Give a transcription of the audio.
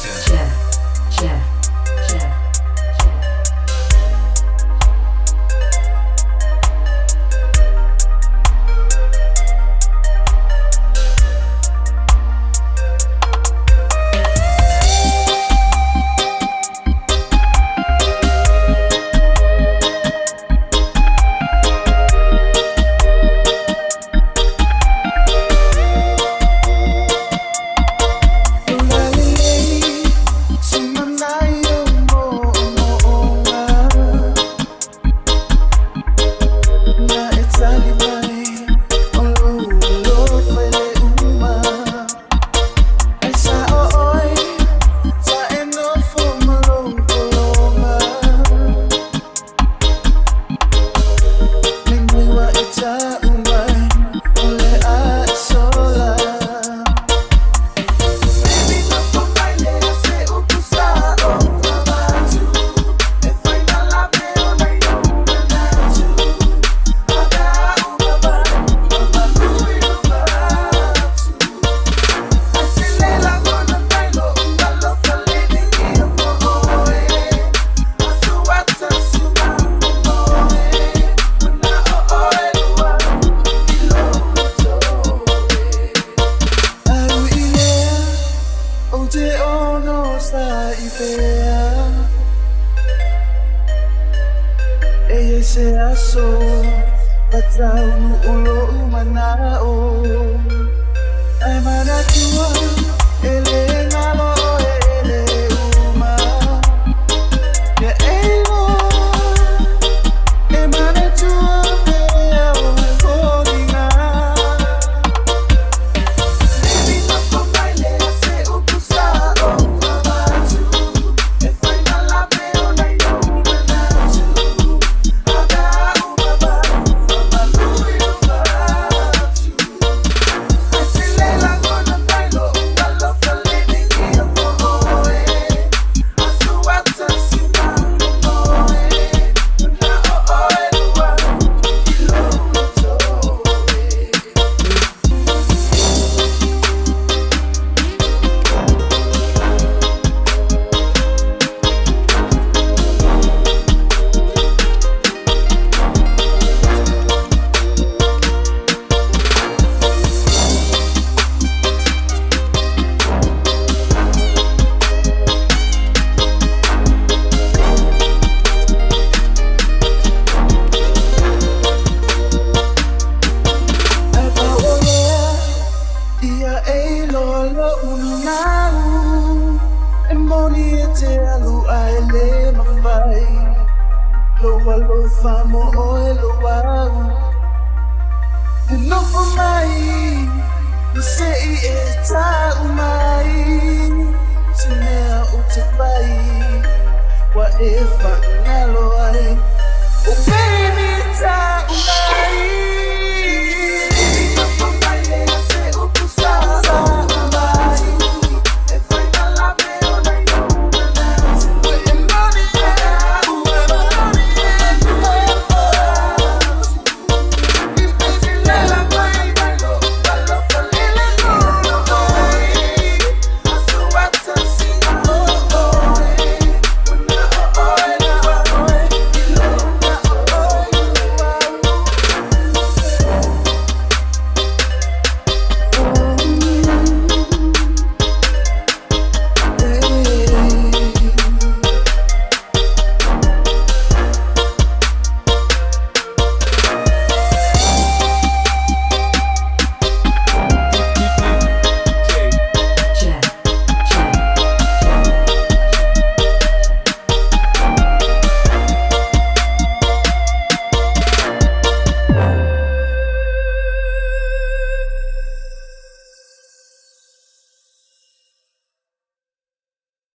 Jeff, Sunday se aso Patau nu ulo manao E moni e te alu ai le mawhai Loa lo whamo o e lo au E nofo mai Na se i e ta umai Te mea o te pai Wa e whanalo